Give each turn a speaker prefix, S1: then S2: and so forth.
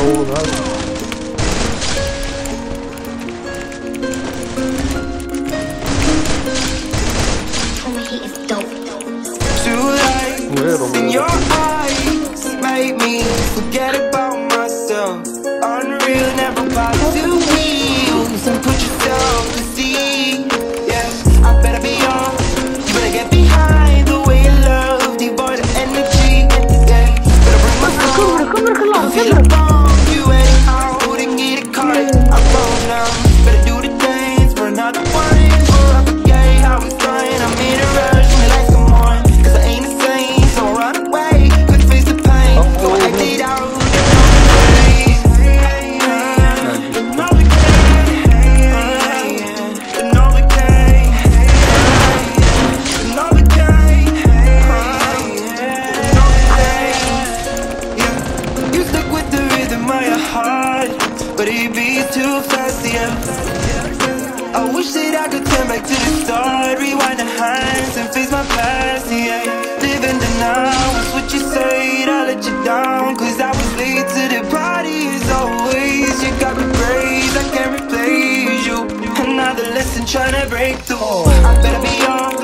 S1: oğlum abi.
S2: Homie, he is dope.
S3: Two lights in your eyes made me 不是可老色了。But it beats too fast, yeah. I wish that I could turn back to the start, rewind the hands and face my past, yeah. Live in the now, it's what you said, I let you down, cause I was late to the party as always. You got me praised, I can't replace you. Another lesson trying to break through. I better be on.